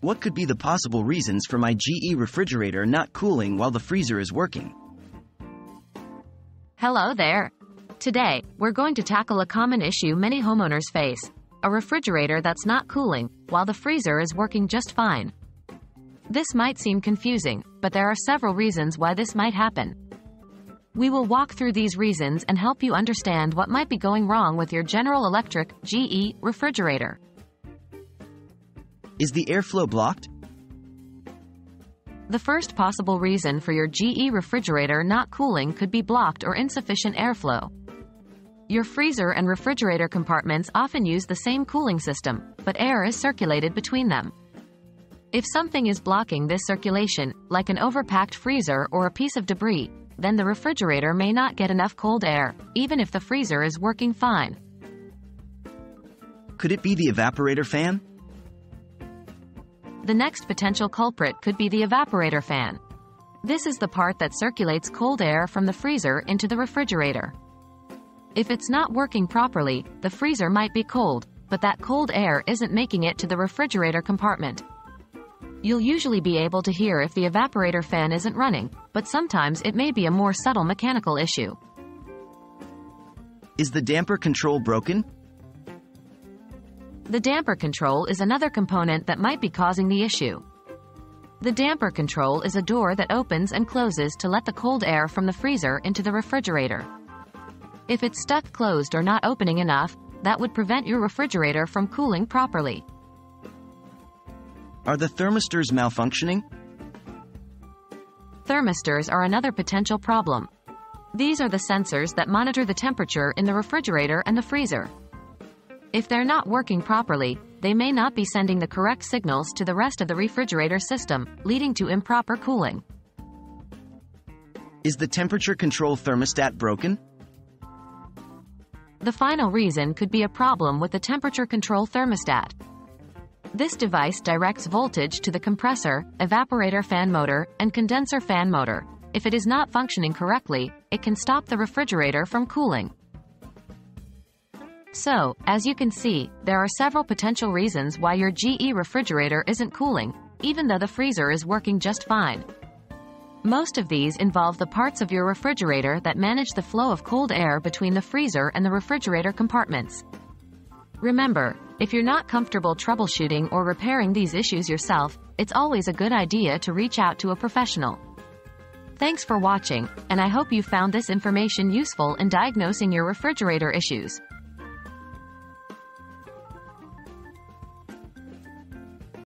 What could be the possible reasons for my GE refrigerator not cooling while the freezer is working? Hello there. Today, we're going to tackle a common issue many homeowners face a refrigerator that's not cooling, while the freezer is working just fine. This might seem confusing, but there are several reasons why this might happen. We will walk through these reasons and help you understand what might be going wrong with your General Electric GE refrigerator. Is the airflow blocked? The first possible reason for your GE refrigerator not cooling could be blocked or insufficient airflow. Your freezer and refrigerator compartments often use the same cooling system, but air is circulated between them. If something is blocking this circulation, like an overpacked freezer or a piece of debris, then the refrigerator may not get enough cold air, even if the freezer is working fine. Could it be the evaporator fan? The next potential culprit could be the evaporator fan. This is the part that circulates cold air from the freezer into the refrigerator. If it's not working properly, the freezer might be cold, but that cold air isn't making it to the refrigerator compartment. You'll usually be able to hear if the evaporator fan isn't running, but sometimes it may be a more subtle mechanical issue. Is the damper control broken? The damper control is another component that might be causing the issue. The damper control is a door that opens and closes to let the cold air from the freezer into the refrigerator. If it's stuck closed or not opening enough, that would prevent your refrigerator from cooling properly. Are the thermistors malfunctioning? Thermistors are another potential problem. These are the sensors that monitor the temperature in the refrigerator and the freezer. If they're not working properly, they may not be sending the correct signals to the rest of the refrigerator system, leading to improper cooling. Is the temperature control thermostat broken? The final reason could be a problem with the temperature control thermostat. This device directs voltage to the compressor, evaporator fan motor, and condenser fan motor. If it is not functioning correctly, it can stop the refrigerator from cooling. So, as you can see, there are several potential reasons why your GE refrigerator isn't cooling, even though the freezer is working just fine. Most of these involve the parts of your refrigerator that manage the flow of cold air between the freezer and the refrigerator compartments. Remember, if you're not comfortable troubleshooting or repairing these issues yourself, it's always a good idea to reach out to a professional. Thanks for watching, and I hope you found this information useful in diagnosing your refrigerator issues.